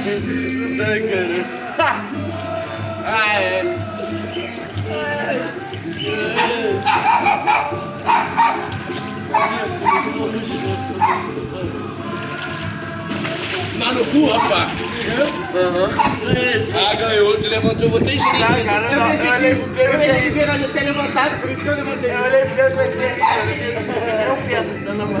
Não dá, cara. Ai. Mas no cu, rapaz. Ah, ganhou. Tu levantou vocês Tá, cara, não, eu olhei pro Pedro Eu tinha levantado, por isso que eu levantei. eu olhei pro Pedro e pensei, cara, eu fiz dando a mão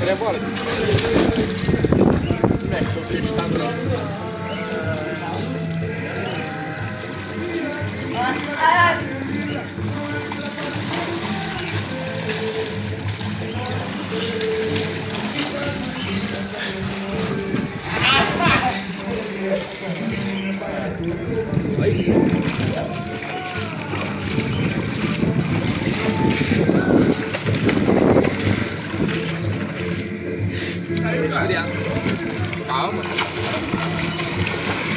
Переборы. Мяч, тут три штанга. Thank you. Aí sim. Calma.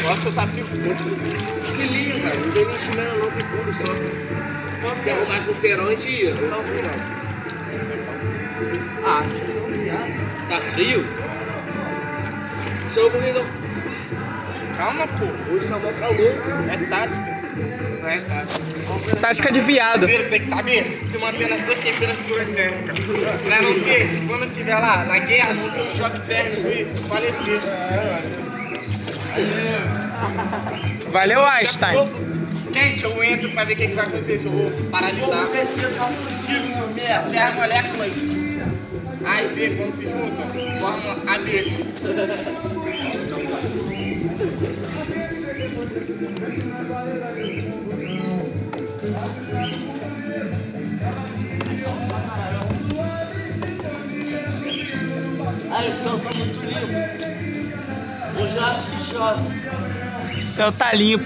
Nossa, tá tipo Que lindo, cara. Não tem nem chinelo, não tem tudo só. Se arrumasse um cerol, a gente ia. Ah, Tá frio? Só porque não. Calma, pô. Hoje tá mó calor. É tática. Não é tática. Tática de viado. Primeiro tem que saber se manter nas duas temperaturas térmicas. Pra não ter, quando estiver lá na guerra, não ter um choque térmico e falecer. Valeu, Einstein. Quente, eu entro pra ver o que, que vai acontecer, se eu vou paralisar. As moléculas A e B, quando se juntam, formam AB. Tá limpo. Hoje eu acho que chove. O céu tá limpo.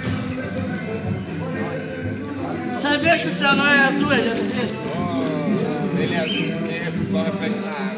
Sabia que o céu não é azul, ele é preto? Ele é azul porque o sol reflete na água.